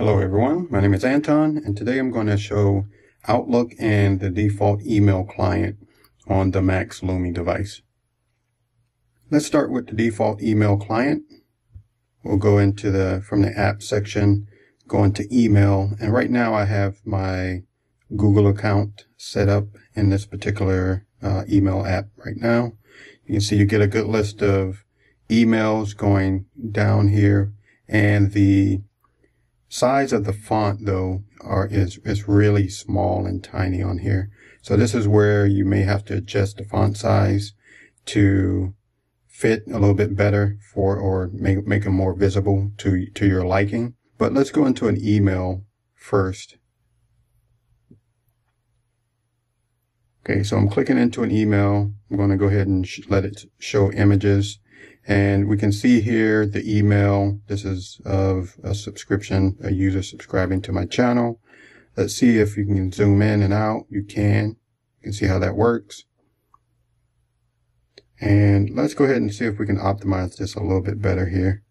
Hello everyone, my name is Antone and today I'm going to show Outlook and the default email client on the Max Lumi device. Let's start with the default email client. We'll go into the, from the app section, go into email and right now I have my Google account set up in this particular uh, email app right now. You can see you get a good list of emails going down here and the Size of the font though are is, is really small and tiny on here. So this is where you may have to adjust the font size to fit a little bit better for or make make them more visible to to your liking. But let's go into an email first. Okay, so I'm clicking into an email. I'm going to go ahead and let it show images. And we can see here the email. This is of a subscription, a user subscribing to my channel. Let's see if you can zoom in and out. You can. You can see how that works. And let's go ahead and see if we can optimize this a little bit better here.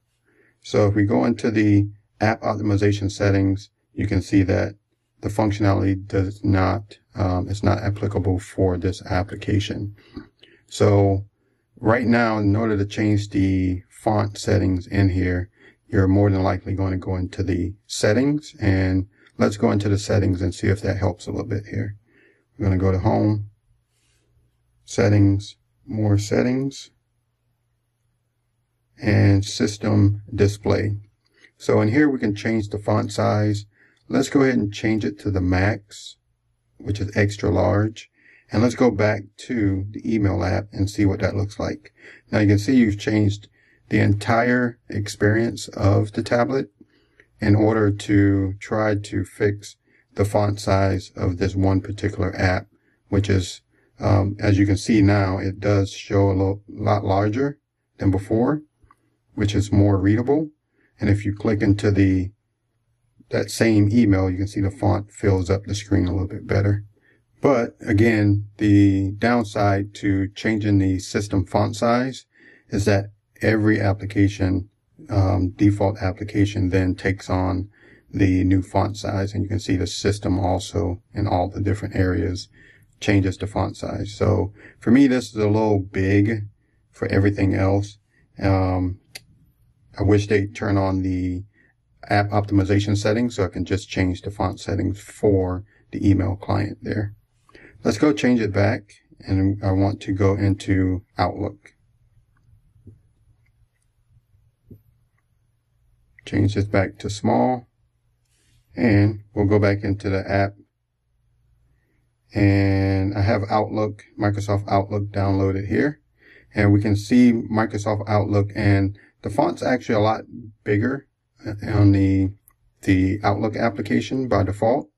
So if we go into the app optimization settings, you can see that the functionality does not, um, it's not applicable for this application. So Right now, in order to change the font settings in here, you're more than likely going to go into the settings and let's go into the settings and see if that helps a little bit here. We're going to go to home, settings, more settings, and system display. So in here we can change the font size. Let's go ahead and change it to the max, which is extra large. And let's go back to the email app and see what that looks like. Now you can see you've changed the entire experience of the tablet in order to try to fix the font size of this one particular app, which is, um, as you can see now, it does show a little, lot larger than before, which is more readable. And if you click into the that same email, you can see the font fills up the screen a little bit better. But again, the downside to changing the system font size is that every application, um, default application then takes on the new font size and you can see the system also in all the different areas changes the font size. So for me, this is a little big for everything else. Um, I wish they turn on the app optimization settings so I can just change the font settings for the email client there. Let's go change it back and I want to go into Outlook. Change this back to small and we'll go back into the app and I have Outlook, Microsoft Outlook downloaded here and we can see Microsoft Outlook and the font's actually a lot bigger uh, on the the Outlook application by default.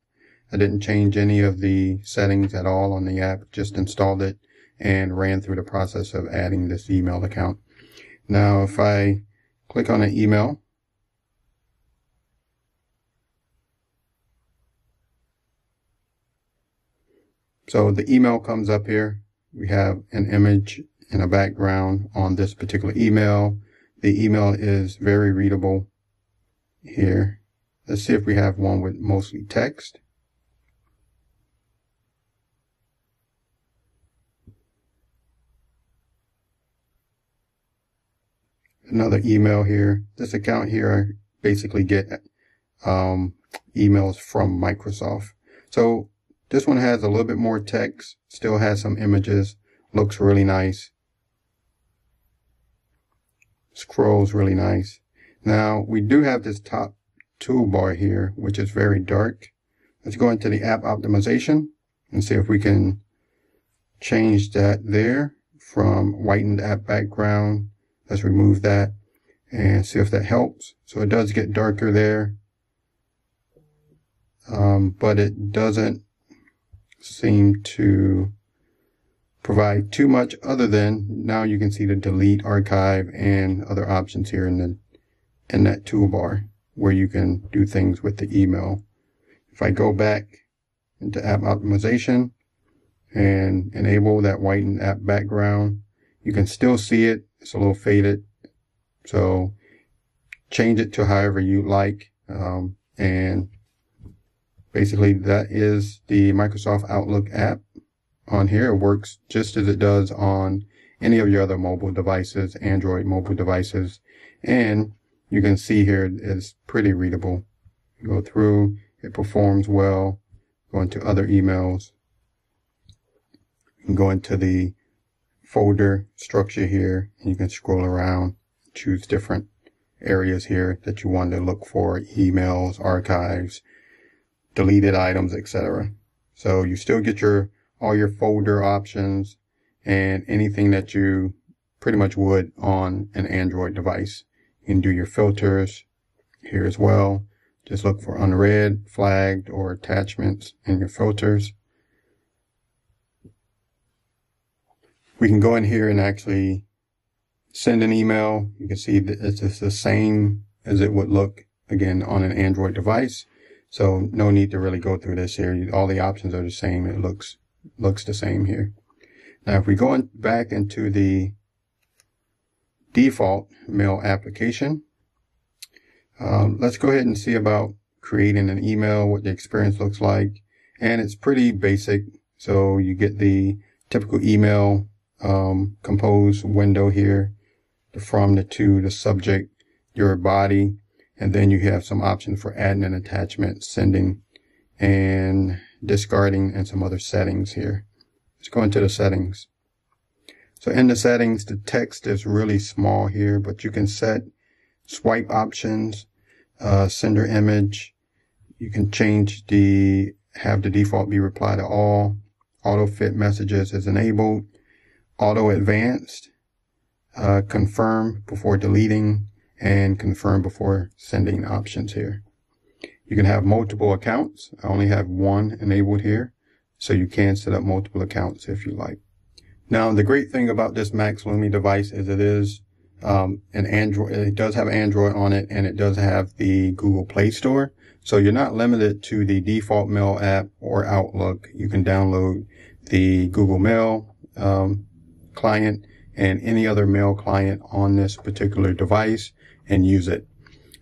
I didn't change any of the settings at all on the app, just installed it and ran through the process of adding this email account. Now, if I click on an email, so the email comes up here. We have an image and a background on this particular email. The email is very readable here. Let's see if we have one with mostly text. Another email here. This account here, I basically get um, emails from Microsoft. So this one has a little bit more text, still has some images, looks really nice. Scrolls really nice. Now we do have this top toolbar here, which is very dark. Let's go into the app optimization and see if we can change that there from whitened app background Let's remove that and see if that helps. So it does get darker there, um, but it doesn't seem to provide too much other than now you can see the delete archive and other options here in the in that toolbar where you can do things with the email. If I go back into app optimization and enable that whitened app background, you can still see it it's a little faded. So change it to however you like. Um, And basically that is the Microsoft Outlook app on here. It works just as it does on any of your other mobile devices, Android mobile devices. And you can see here it's pretty readable. You go through, it performs well. Go into other emails. You can go into the folder structure here and you can scroll around, choose different areas here that you want to look for, emails, archives, deleted items, etc. So you still get your all your folder options and anything that you pretty much would on an Android device. You can do your filters here as well. Just look for unread, flagged, or attachments in your filters. We can go in here and actually send an email. You can see that it's the same as it would look again on an Android device. So no need to really go through this here. All the options are the same. It looks, looks the same here. Now, if we go in, back into the default mail application, um, let's go ahead and see about creating an email, what the experience looks like. And it's pretty basic. So you get the typical email um, compose window here, the from, the to, the subject, your body, and then you have some options for adding an attachment, sending, and discarding, and some other settings here. Let's go into the settings. So in the settings, the text is really small here, but you can set swipe options, uh, sender image. You can change the, have the default be reply to all. Auto fit messages is enabled auto advanced, uh, confirm before deleting, and confirm before sending options here. You can have multiple accounts. I only have one enabled here, so you can set up multiple accounts if you like. Now, the great thing about this Max Lumi device is it is um, an Android. It does have Android on it, and it does have the Google Play Store. So you're not limited to the default Mail app or Outlook. You can download the Google Mail um, client and any other mail client on this particular device and use it.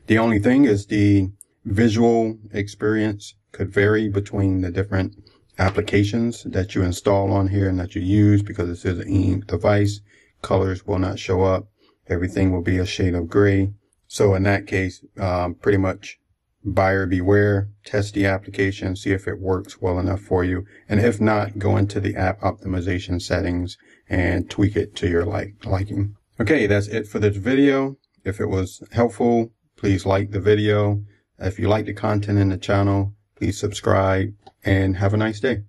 The only thing is the visual experience could vary between the different applications that you install on here and that you use because this is an e device. Colors will not show up. Everything will be a shade of gray. So in that case, um, pretty much buyer beware, test the application, see if it works well enough for you. And if not, go into the app optimization settings and tweak it to your like liking. Okay, that's it for this video. If it was helpful, please like the video. If you like the content in the channel, please subscribe and have a nice day.